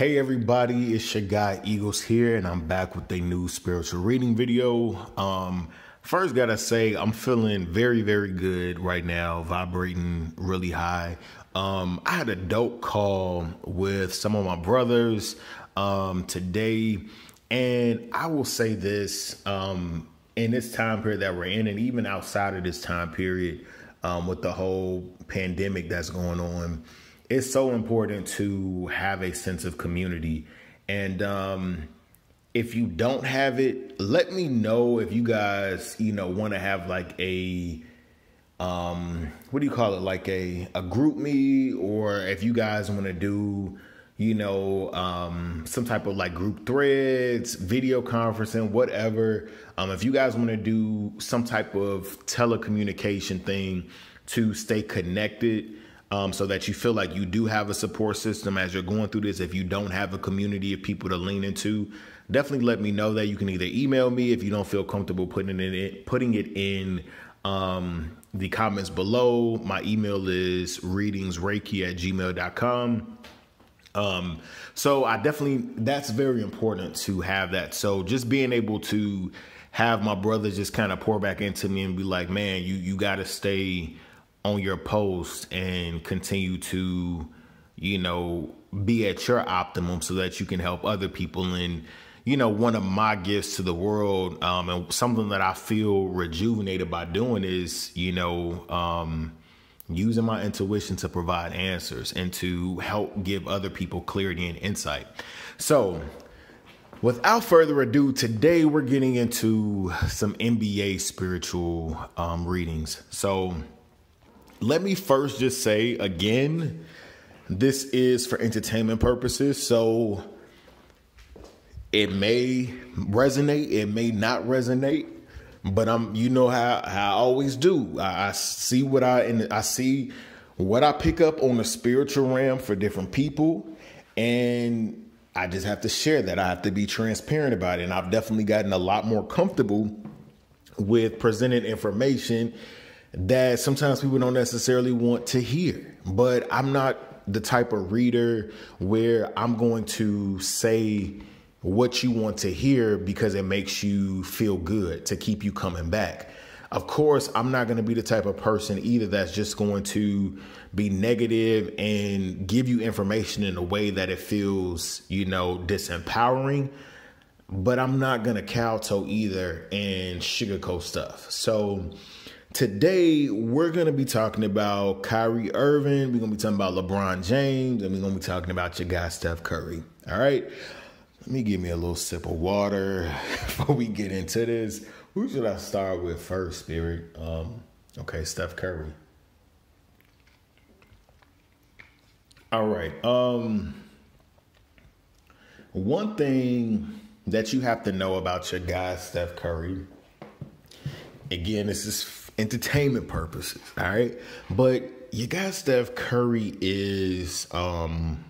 Hey everybody, it's your guy Eagles here, and I'm back with a new spiritual reading video. Um, first, gotta say I'm feeling very, very good right now, vibrating really high. Um, I had a dope call with some of my brothers um, today, and I will say this: um, in this time period that we're in, and even outside of this time period, um, with the whole pandemic that's going on it's so important to have a sense of community. And um, if you don't have it, let me know if you guys, you know, want to have like a um what do you call it like a a GroupMe or if you guys want to do you know um some type of like group threads video conferencing whatever um if you guys want to do some type of telecommunication thing to stay connected um, so that you feel like you do have a support system as you're going through this. If you don't have a community of people to lean into, definitely let me know that. You can either email me if you don't feel comfortable putting it in, putting it in um, the comments below. My email is readingsreiki at gmail.com. Um, so I definitely, that's very important to have that. So just being able to have my brother just kind of pour back into me and be like, man, you, you got to stay on your post and continue to, you know, be at your optimum so that you can help other people. And, you know, one of my gifts to the world, um, and something that I feel rejuvenated by doing is, you know, um, using my intuition to provide answers and to help give other people clarity and insight. So, without further ado, today we're getting into some NBA spiritual um, readings. So, let me first just say again, this is for entertainment purposes. So it may resonate, it may not resonate, but I'm you know how, how I always do. I, I see what I and I see what I pick up on the spiritual realm for different people, and I just have to share that. I have to be transparent about it, and I've definitely gotten a lot more comfortable with presenting information that sometimes people don't necessarily want to hear. But I'm not the type of reader where I'm going to say what you want to hear because it makes you feel good to keep you coming back. Of course, I'm not going to be the type of person either that's just going to be negative and give you information in a way that it feels, you know, disempowering. But I'm not going to kowtow either and sugarcoat stuff. So, Today, we're going to be talking about Kyrie Irving. We're going to be talking about LeBron James, and we're going to be talking about your guy, Steph Curry. All right. Let me give me a little sip of water before we get into this. Who should I start with first, Spirit? Um, okay, Steph Curry. All right. Um, one thing that you have to know about your guy, Steph Curry. Again, this is entertainment purposes. All right. But you got Steph Curry is um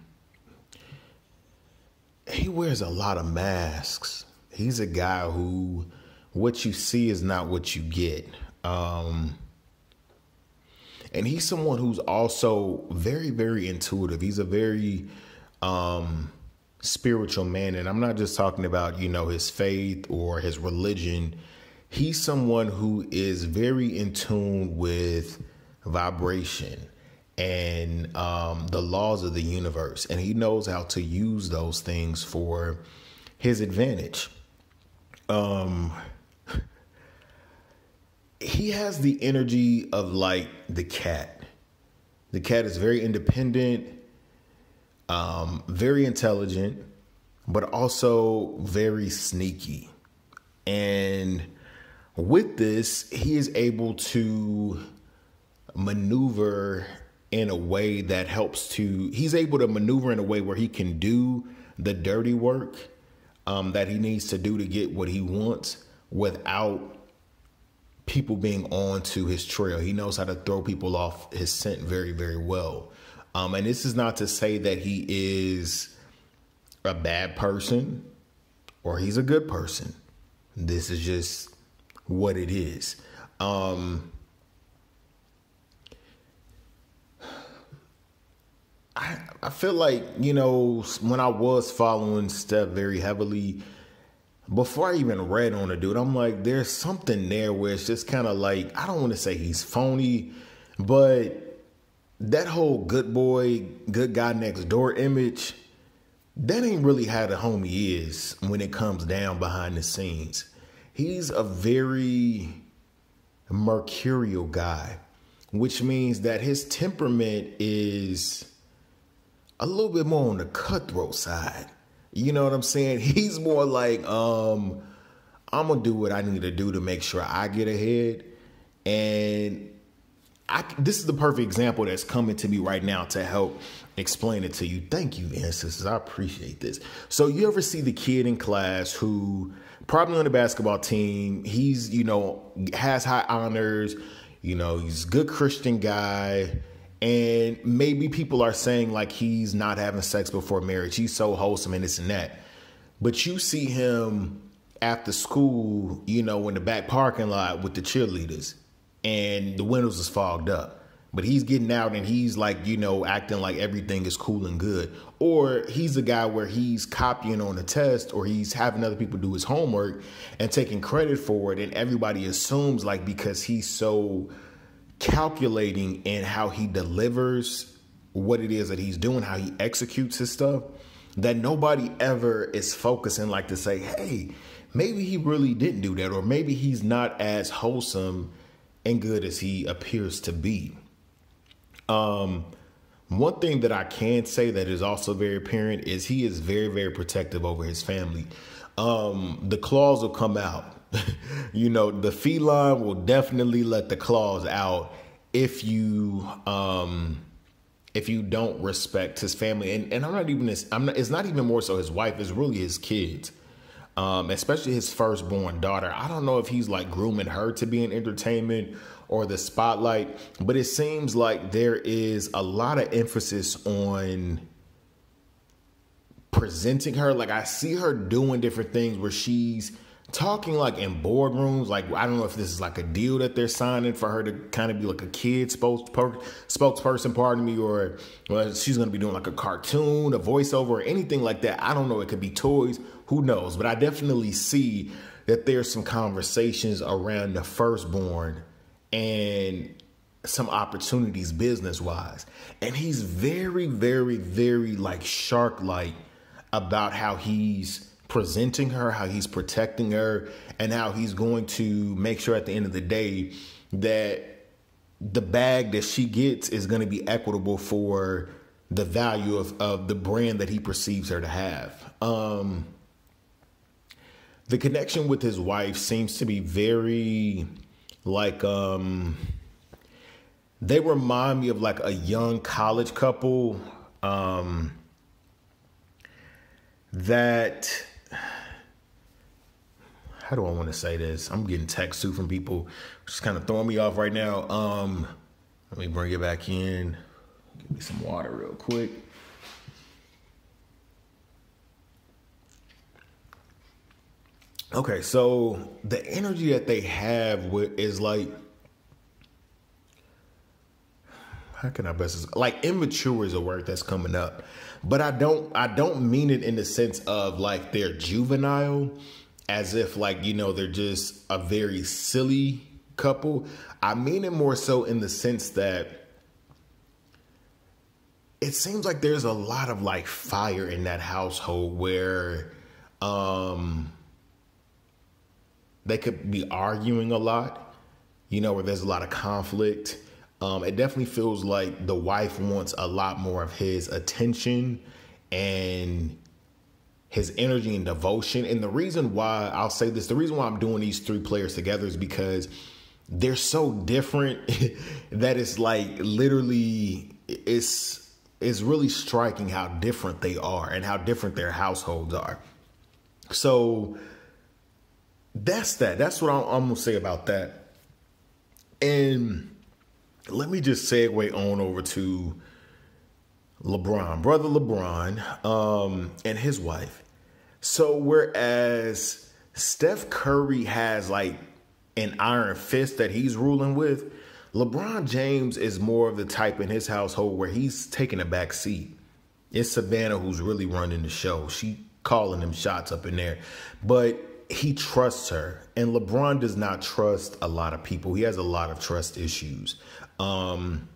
he wears a lot of masks. He's a guy who what you see is not what you get. Um and he's someone who's also very very intuitive. He's a very um spiritual man and I'm not just talking about, you know, his faith or his religion he's someone who is very in tune with vibration and um, the laws of the universe, and he knows how to use those things for his advantage. Um, he has the energy of like the cat. The cat is very independent, um, very intelligent, but also very sneaky. And with this, he is able to maneuver in a way that helps to, he's able to maneuver in a way where he can do the dirty work um, that he needs to do to get what he wants without people being on to his trail. He knows how to throw people off his scent very, very well. Um, and this is not to say that he is a bad person or he's a good person. This is just what it is. Um, I, I feel like, you know, when I was following Steph very heavily, before I even read on the dude, I'm like, there's something there where it's just kind of like, I don't want to say he's phony, but that whole good boy, good guy next door image, that ain't really how the homie is when it comes down behind the scenes. He's a very mercurial guy, which means that his temperament is a little bit more on the cutthroat side. You know what I'm saying? He's more like, um, I'm gonna do what I need to do to make sure I get ahead. And I, this is the perfect example that's coming to me right now to help explain it to you. Thank you, ancestors. I appreciate this. So you ever see the kid in class who probably on the basketball team, he's, you know, has high honors, you know, he's a good Christian guy and maybe people are saying like he's not having sex before marriage. He's so wholesome and this and that. But you see him after school, you know, in the back parking lot with the cheerleaders and the windows is fogged up. But he's getting out and he's like, you know, acting like everything is cool and good. Or he's a guy where he's copying on a test or he's having other people do his homework and taking credit for it. And everybody assumes like because he's so calculating in how he delivers what it is that he's doing, how he executes his stuff, that nobody ever is focusing like to say, hey, maybe he really didn't do that, or maybe he's not as wholesome and good as he appears to be. Um, one thing that I can say that is also very apparent is he is very, very protective over his family. Um, the claws will come out you know, the feline will definitely let the claws out if you um if you don't respect his family. And and I'm not even this I'm not it's not even more so his wife, it's really his kids. Um, especially his firstborn daughter. I don't know if he's like grooming her to be in entertainment or the spotlight, but it seems like there is a lot of emphasis on presenting her. Like I see her doing different things where she's talking like in boardrooms like i don't know if this is like a deal that they're signing for her to kind of be like a kid spokesperson, pardon me or well, she's going to be doing like a cartoon a voiceover or anything like that i don't know it could be toys who knows but i definitely see that there's some conversations around the firstborn and some opportunities business wise and he's very very very like shark like about how he's presenting her, how he's protecting her, and how he's going to make sure at the end of the day that the bag that she gets is going to be equitable for the value of, of the brand that he perceives her to have. Um, the connection with his wife seems to be very like um, they remind me of like a young college couple um, that how do I want to say this? I'm getting texts too from people, is kind of throwing me off right now. Um, let me bring it back in. Give me some water real quick. Okay, so the energy that they have with is like how can I best like immature is a word that's coming up. But I don't I don't mean it in the sense of like they're juvenile as if like you know they're just a very silly couple. I mean it more so in the sense that it seems like there's a lot of like fire in that household where um they could be arguing a lot, you know, where there's a lot of conflict. Um, it definitely feels like the wife wants a lot more of his attention and his energy and devotion. And the reason why I'll say this, the reason why I'm doing these three players together is because they're so different that it's like literally it's it's really striking how different they are and how different their households are. So that's that. That's what I'm, I'm gonna say about that. And let me just segue on over to LeBron, brother LeBron, um, and his wife. So whereas Steph Curry has like an iron fist that he's ruling with, LeBron James is more of the type in his household where he's taking a back seat. It's Savannah who's really running the show. She calling him shots up in there. But he trusts her. And LeBron does not trust a lot of people. He has a lot of trust issues. Um,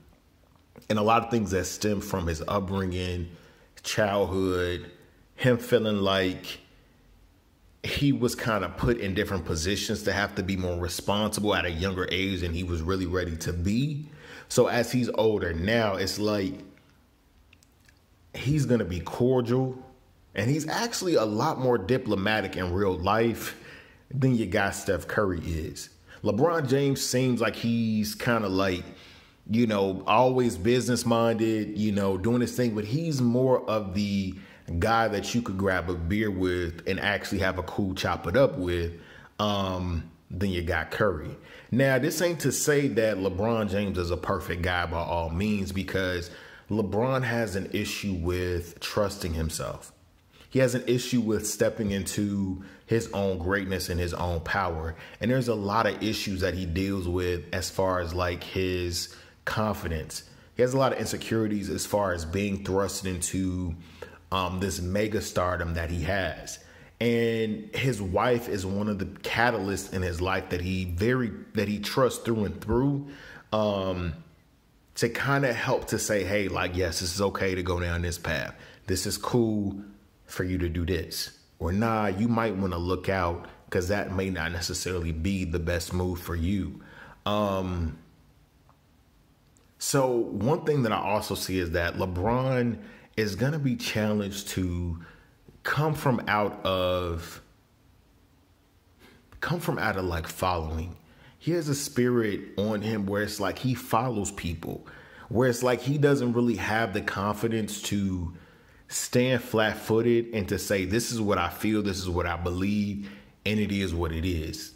and a lot of things that stem from his upbringing, childhood, him feeling like he was kind of put in different positions to have to be more responsible at a younger age than he was really ready to be. So as he's older now, it's like he's going to be cordial and he's actually a lot more diplomatic in real life than your guy Steph Curry is. LeBron James seems like he's kind of like, you know, always business minded, you know, doing his thing, but he's more of the guy that you could grab a beer with and actually have a cool chop it up with um, than you got Curry. Now, this ain't to say that LeBron James is a perfect guy by all means because LeBron has an issue with trusting himself. He has an issue with stepping into his own greatness and his own power. And there's a lot of issues that he deals with as far as like his confidence. He has a lot of insecurities as far as being thrust into um, this mega stardom that he has. And his wife is one of the catalysts in his life that he very that he trusts through and through. Um, to kind of help to say, hey, like, yes, this is okay to go down this path. This is cool for you to do this. Or nah, you might want to look out because that may not necessarily be the best move for you. Um, so one thing that I also see is that LeBron is going to be challenged to come from out of come from out of like following. He has a spirit on him where it's like he follows people, where it's like he doesn't really have the confidence to stand flat footed and to say, This is what I feel, this is what I believe, and it is what it is.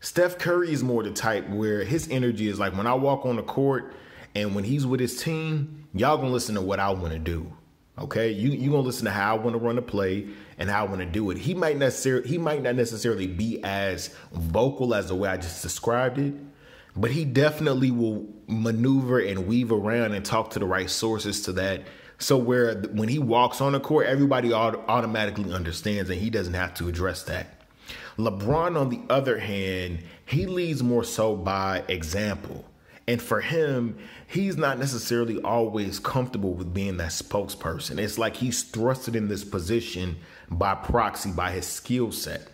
Steph Curry is more the type where his energy is like when I walk on the court and when he's with his team, y'all gonna listen to what I wanna do. Okay, you you gonna listen to how I want to run a play and how I want to do it. He might necessarily he might not necessarily be as vocal as the way I just described it, but he definitely will maneuver and weave around and talk to the right sources to that. So where when he walks on the court, everybody automatically understands and he doesn't have to address that. LeBron, on the other hand, he leads more so by example. And for him, he's not necessarily always comfortable with being that spokesperson. It's like he's thrusted in this position by proxy, by his skill set.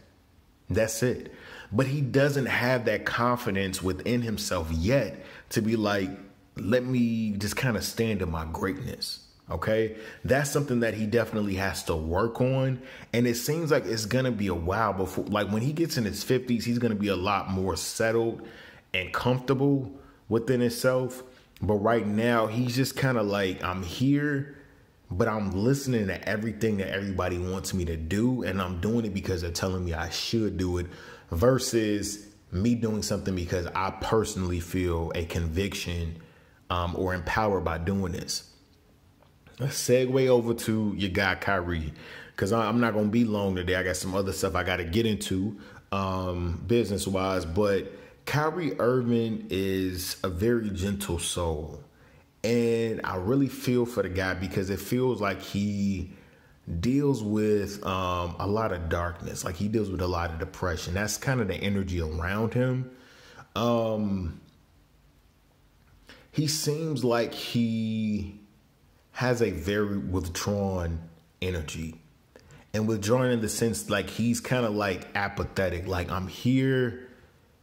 That's it. But he doesn't have that confidence within himself yet to be like, let me just kind of stand in my greatness. Okay. That's something that he definitely has to work on. And it seems like it's going to be a while before, like when he gets in his 50s, he's going to be a lot more settled and comfortable within himself. But right now, he's just kind of like, I'm here, but I'm listening to everything that everybody wants me to do. And I'm doing it because they're telling me I should do it versus me doing something because I personally feel a conviction um, or empowered by doing this. Segue over to your guy Kyrie because I'm not going to be long today. I got some other stuff I got to get into um, business wise, but Kyrie Irving is a very gentle soul. And I really feel for the guy because it feels like he deals with um, a lot of darkness. Like he deals with a lot of depression. That's kind of the energy around him. Um, he seems like he has a very withdrawn energy. And withdrawn in the sense like he's kind of like apathetic. Like I'm here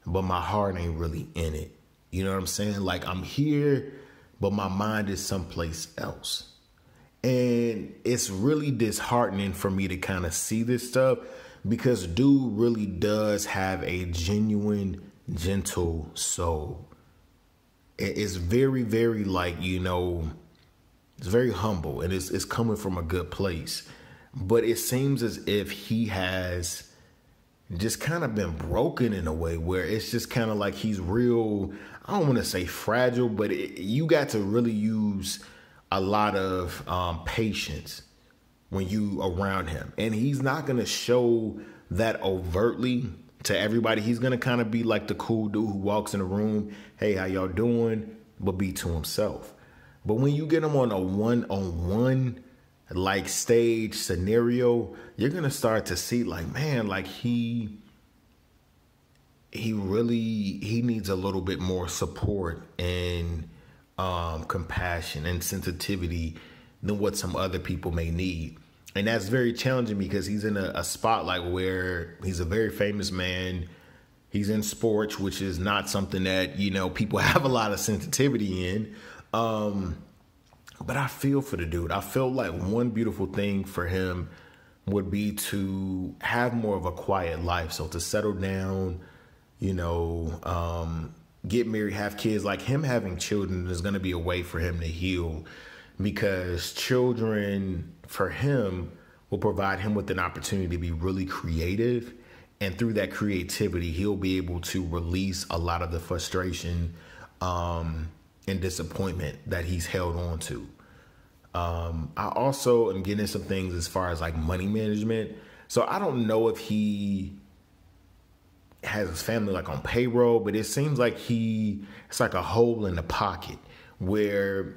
but my heart ain't really in it. You know what I'm saying? Like I'm here, but my mind is someplace else. And it's really disheartening for me to kind of see this stuff because dude really does have a genuine, gentle soul. It's very, very like, you know, it's very humble and it's, it's coming from a good place. But it seems as if he has just kind of been broken in a way where it's just kind of like he's real i don't want to say fragile but it, you got to really use a lot of um, patience when you around him and he's not going to show that overtly to everybody, he's gonna kind of be like the cool dude who walks in the room, hey, how y'all doing? But be to himself. But when you get him on a one on one like stage scenario, you're gonna start to see like, man, like he he really he needs a little bit more support and um, compassion and sensitivity than what some other people may need. And that's very challenging because he's in a, a spotlight where he's a very famous man. He's in sports, which is not something that, you know, people have a lot of sensitivity in. Um, but I feel for the dude. I feel like one beautiful thing for him would be to have more of a quiet life. So to settle down, you know, um, get married, have kids. Like him having children is going to be a way for him to heal because children for him will provide him with an opportunity to be really creative. And through that creativity, he'll be able to release a lot of the frustration um, and disappointment that he's held on to. Um, I also am getting some things as far as like money management. So I don't know if he has his family like on payroll, but it seems like he it's like a hole in the pocket where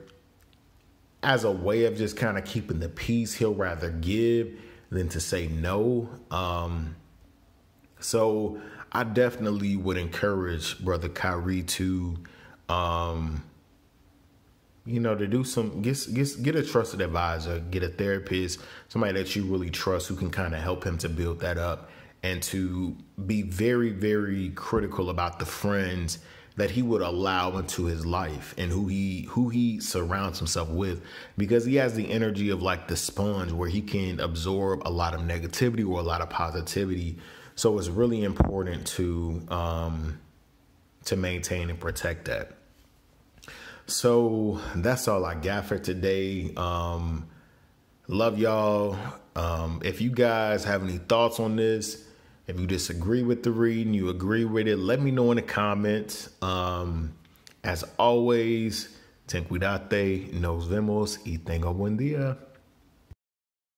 as a way of just kind of keeping the peace, he'll rather give than to say no. Um, so I definitely would encourage brother Kyrie to um, you know, to do some get get get a trusted advisor, get a therapist, somebody that you really trust who can kind of help him to build that up and to be very, very critical about the friends that he would allow into his life and who he who he surrounds himself with. Because he has the energy of like the sponge where he can absorb a lot of negativity or a lot of positivity. So it's really important to um to maintain and protect that so that's all i got for today um love y'all um if you guys have any thoughts on this if you disagree with the reading, you agree with it, let me know in the comments. Um, as always, ten cuidate, nos vemos y tenga buen día.